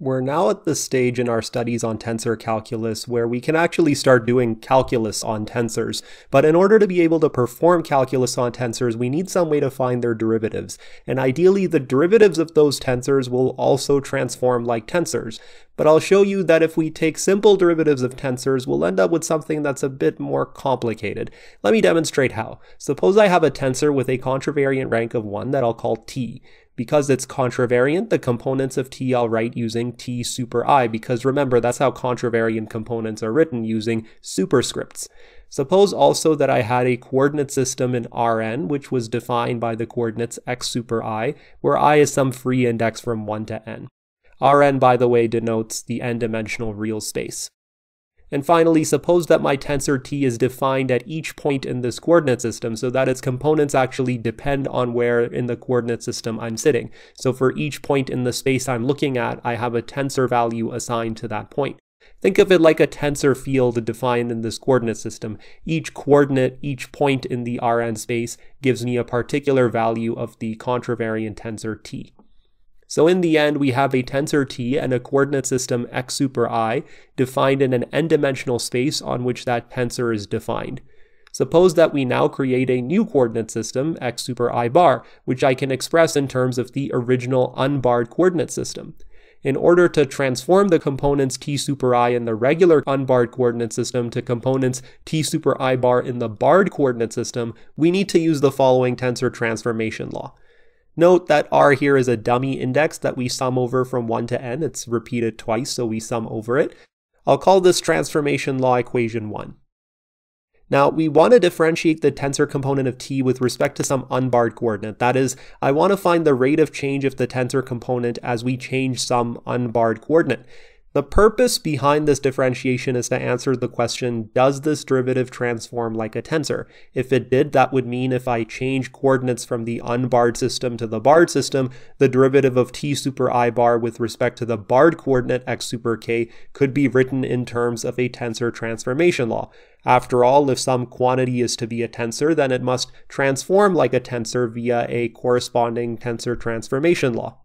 We're now at the stage in our studies on tensor calculus where we can actually start doing calculus on tensors. But in order to be able to perform calculus on tensors, we need some way to find their derivatives. And ideally, the derivatives of those tensors will also transform like tensors. But I'll show you that if we take simple derivatives of tensors, we'll end up with something that's a bit more complicated. Let me demonstrate how. Suppose I have a tensor with a contravariant rank of 1 that I'll call t. Because it's contravariant, the components of t I'll write using t super i, because remember, that's how contravariant components are written using superscripts. Suppose also that I had a coordinate system in Rn, which was defined by the coordinates x super i, where i is some free index from 1 to n. Rn, by the way, denotes the n-dimensional real space. And finally, suppose that my tensor t is defined at each point in this coordinate system so that its components actually depend on where in the coordinate system I'm sitting. So for each point in the space I'm looking at, I have a tensor value assigned to that point. Think of it like a tensor field defined in this coordinate system. Each coordinate, each point in the Rn space gives me a particular value of the contravariant tensor t. So in the end, we have a tensor t and a coordinate system x super i defined in an n-dimensional space on which that tensor is defined. Suppose that we now create a new coordinate system, x super i bar, which I can express in terms of the original unbarred coordinate system. In order to transform the components t super i in the regular unbarred coordinate system to components t super i bar in the barred coordinate system, we need to use the following tensor transformation law. Note that r here is a dummy index that we sum over from 1 to n. It's repeated twice, so we sum over it. I'll call this transformation law equation 1. Now, we want to differentiate the tensor component of t with respect to some unbarred coordinate. That is, I want to find the rate of change of the tensor component as we change some unbarred coordinate. The purpose behind this differentiation is to answer the question, does this derivative transform like a tensor? If it did, that would mean if I change coordinates from the unbarred system to the barred system, the derivative of t super i bar with respect to the barred coordinate x super k could be written in terms of a tensor transformation law. After all, if some quantity is to be a tensor, then it must transform like a tensor via a corresponding tensor transformation law.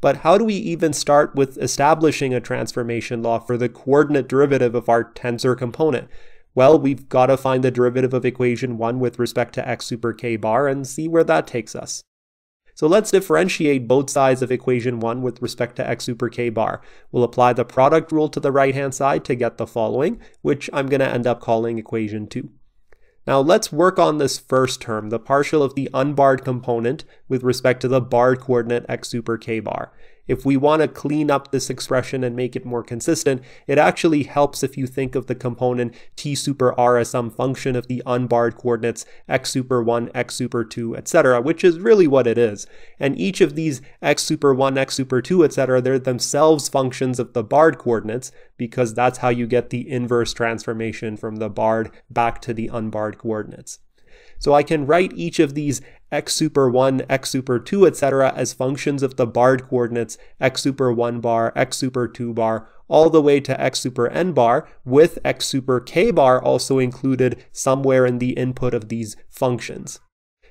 But how do we even start with establishing a transformation law for the coordinate derivative of our tensor component? Well, we've got to find the derivative of equation 1 with respect to x super k bar and see where that takes us. So let's differentiate both sides of equation 1 with respect to x super k bar. We'll apply the product rule to the right hand side to get the following, which I'm going to end up calling equation 2. Now let's work on this first term, the partial of the unbarred component with respect to the barred coordinate x super k bar. If we want to clean up this expression and make it more consistent, it actually helps if you think of the component t super r as some function of the unbarred coordinates x super 1, x super 2, etc., which is really what it is. And each of these x super 1, x super 2, etc., they're themselves functions of the barred coordinates because that's how you get the inverse transformation from the barred back to the unbarred coordinates. So I can write each of these x super 1, x super 2, etc. as functions of the barred coordinates x super 1 bar, x super 2 bar, all the way to x super n bar, with x super k bar also included somewhere in the input of these functions.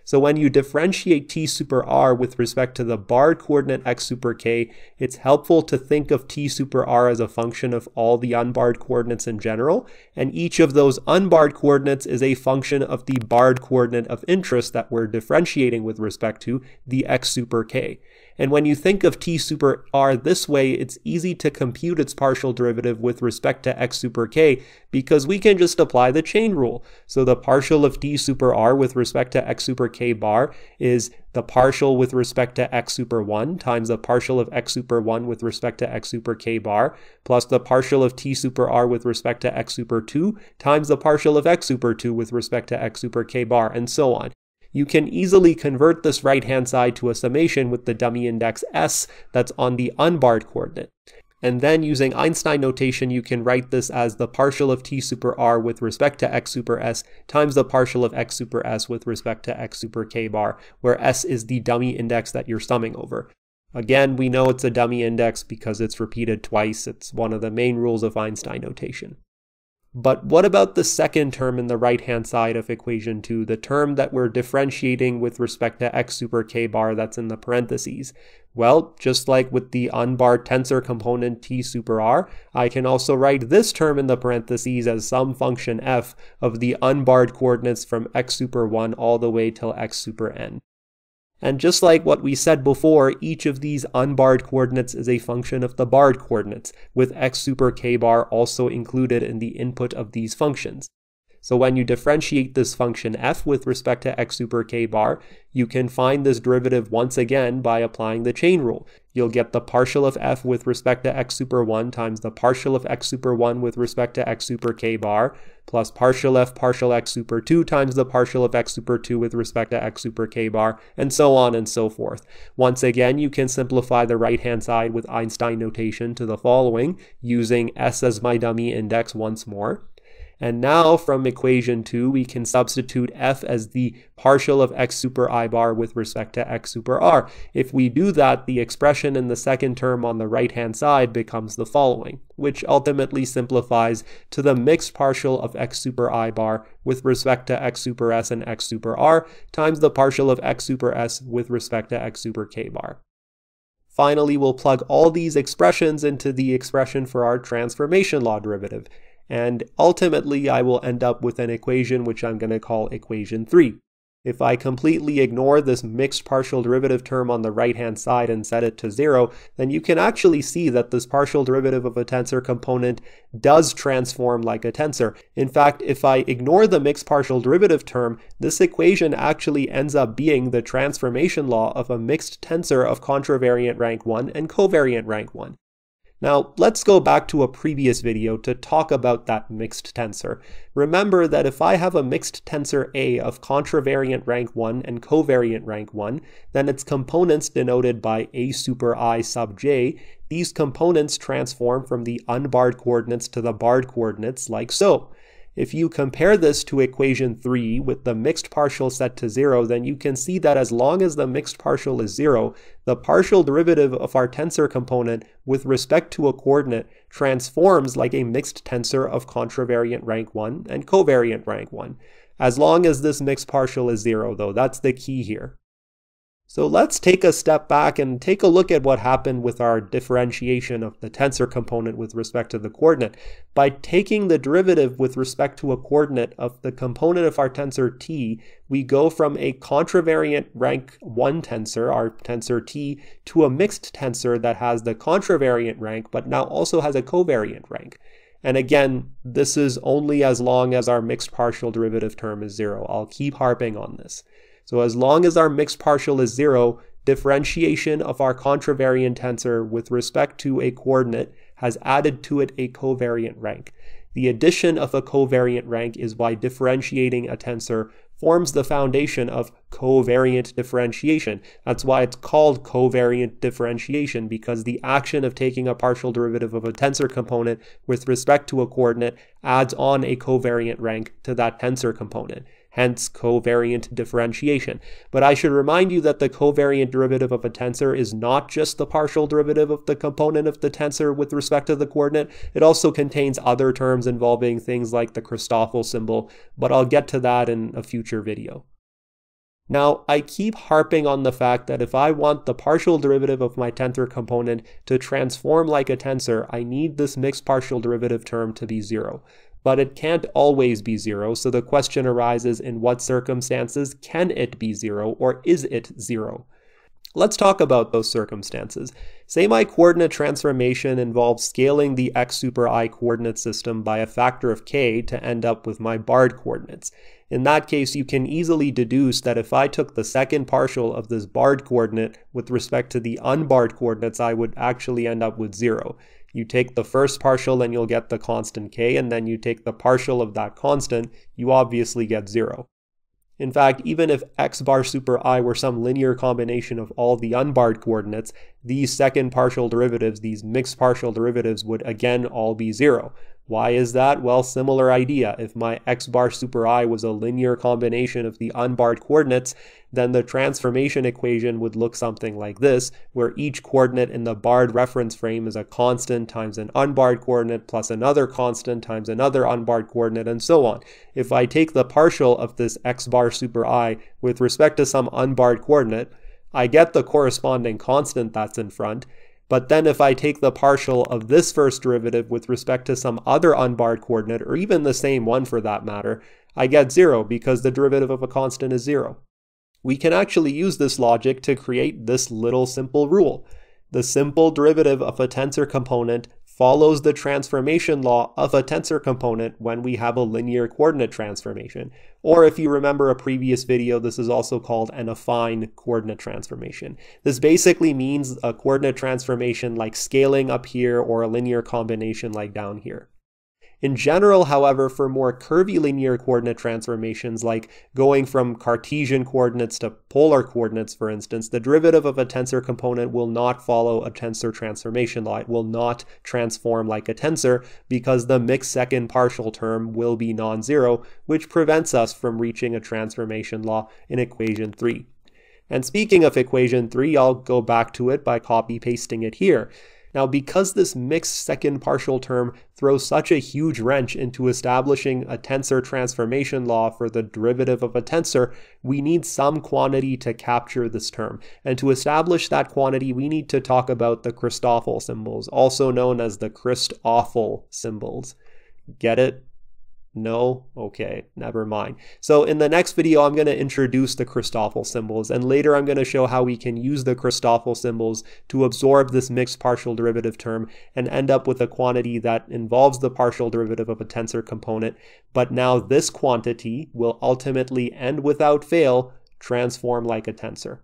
So when you differentiate t super r with respect to the barred coordinate x super k, it's helpful to think of t super r as a function of all the unbarred coordinates in general, and each of those unbarred coordinates is a function of the barred coordinate of interest that we're differentiating with respect to, the x super k. And when you think of t super r this way, it's easy to compute its partial derivative with respect to x super k because we can just apply the chain rule. So the partial of t super r with respect to x super k bar is the partial with respect to x super 1 times the partial of x super 1 with respect to x super k bar plus the partial of t super r with respect to x super 2 times the partial of x super 2 with respect to x super k bar and so on you can easily convert this right-hand side to a summation with the dummy index s that's on the unbarred coordinate. And then using Einstein notation, you can write this as the partial of t super r with respect to x super s times the partial of x super s with respect to x super k bar, where s is the dummy index that you're summing over. Again, we know it's a dummy index because it's repeated twice. It's one of the main rules of Einstein notation. But what about the second term in the right-hand side of equation 2, the term that we're differentiating with respect to x super k bar that's in the parentheses? Well, just like with the unbarred tensor component t super r, I can also write this term in the parentheses as some function f of the unbarred coordinates from x super 1 all the way till x super n. And just like what we said before, each of these unbarred coordinates is a function of the barred coordinates, with x super k bar also included in the input of these functions. So when you differentiate this function f with respect to x super k bar, you can find this derivative once again by applying the chain rule. You'll get the partial of f with respect to x super 1 times the partial of x super 1 with respect to x super k bar plus partial f partial x super 2 times the partial of x super 2 with respect to x super k bar, and so on and so forth. Once again, you can simplify the right-hand side with Einstein notation to the following, using s as my dummy index once more. And now from equation 2, we can substitute f as the partial of x super i bar with respect to x super r. If we do that, the expression in the second term on the right-hand side becomes the following, which ultimately simplifies to the mixed partial of x super i bar with respect to x super s and x super r times the partial of x super s with respect to x super k bar. Finally, we'll plug all these expressions into the expression for our transformation law derivative. And ultimately, I will end up with an equation which I'm going to call equation 3. If I completely ignore this mixed partial derivative term on the right-hand side and set it to zero, then you can actually see that this partial derivative of a tensor component does transform like a tensor. In fact, if I ignore the mixed partial derivative term, this equation actually ends up being the transformation law of a mixed tensor of contravariant rank 1 and covariant rank 1. Now, let's go back to a previous video to talk about that mixed tensor. Remember that if I have a mixed tensor A of contravariant rank 1 and covariant rank 1, then its components denoted by A super I sub j, these components transform from the unbarred coordinates to the barred coordinates like so. If you compare this to equation 3 with the mixed partial set to 0, then you can see that as long as the mixed partial is 0, the partial derivative of our tensor component with respect to a coordinate transforms like a mixed tensor of contravariant rank 1 and covariant rank 1. As long as this mixed partial is 0, though, that's the key here. So let's take a step back and take a look at what happened with our differentiation of the tensor component with respect to the coordinate. By taking the derivative with respect to a coordinate of the component of our tensor t, we go from a contravariant rank 1 tensor, our tensor t, to a mixed tensor that has the contravariant rank but now also has a covariant rank. And again, this is only as long as our mixed partial derivative term is zero. I'll keep harping on this. So as long as our mixed partial is zero, differentiation of our contravariant tensor with respect to a coordinate has added to it a covariant rank. The addition of a covariant rank is why differentiating a tensor forms the foundation of covariant differentiation. That's why it's called covariant differentiation, because the action of taking a partial derivative of a tensor component with respect to a coordinate adds on a covariant rank to that tensor component hence covariant differentiation. But I should remind you that the covariant derivative of a tensor is not just the partial derivative of the component of the tensor with respect to the coordinate, it also contains other terms involving things like the Christoffel symbol, but I'll get to that in a future video. Now, I keep harping on the fact that if I want the partial derivative of my tensor component to transform like a tensor, I need this mixed partial derivative term to be zero but it can't always be zero, so the question arises in what circumstances can it be zero or is it zero? Let's talk about those circumstances. Say my coordinate transformation involves scaling the x super i coordinate system by a factor of k to end up with my barred coordinates. In that case, you can easily deduce that if I took the second partial of this barred coordinate with respect to the unbarred coordinates, I would actually end up with zero. You take the first partial and you'll get the constant k, and then you take the partial of that constant, you obviously get zero. In fact, even if x bar super i were some linear combination of all the unbarred coordinates, these second partial derivatives, these mixed partial derivatives would again all be zero. Why is that? Well, similar idea. If my x bar super i was a linear combination of the unbarred coordinates, then the transformation equation would look something like this, where each coordinate in the barred reference frame is a constant times an unbarred coordinate plus another constant times another unbarred coordinate and so on. If I take the partial of this x bar super i with respect to some unbarred coordinate, I get the corresponding constant that's in front, but then if I take the partial of this first derivative with respect to some other unbarred coordinate, or even the same one for that matter, I get zero because the derivative of a constant is zero. We can actually use this logic to create this little simple rule. The simple derivative of a tensor component follows the transformation law of a tensor component when we have a linear coordinate transformation. Or if you remember a previous video, this is also called an affine coordinate transformation. This basically means a coordinate transformation like scaling up here or a linear combination like down here. In general, however, for more curvilinear coordinate transformations, like going from Cartesian coordinates to polar coordinates, for instance, the derivative of a tensor component will not follow a tensor transformation law. It will not transform like a tensor because the mixed second partial term will be non-zero, which prevents us from reaching a transformation law in equation 3. And speaking of equation 3, I'll go back to it by copy pasting it here. Now, because this mixed second partial term throws such a huge wrench into establishing a tensor transformation law for the derivative of a tensor, we need some quantity to capture this term. And to establish that quantity, we need to talk about the Christoffel symbols, also known as the Christoffel symbols. Get it? No? Okay, never mind. So in the next video, I'm going to introduce the Christoffel symbols, and later I'm going to show how we can use the Christoffel symbols to absorb this mixed partial derivative term and end up with a quantity that involves the partial derivative of a tensor component. But now this quantity will ultimately and without fail transform like a tensor.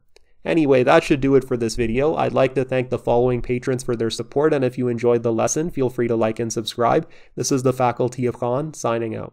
Anyway, that should do it for this video. I'd like to thank the following patrons for their support, and if you enjoyed the lesson, feel free to like and subscribe. This is the Faculty of Khan, signing out.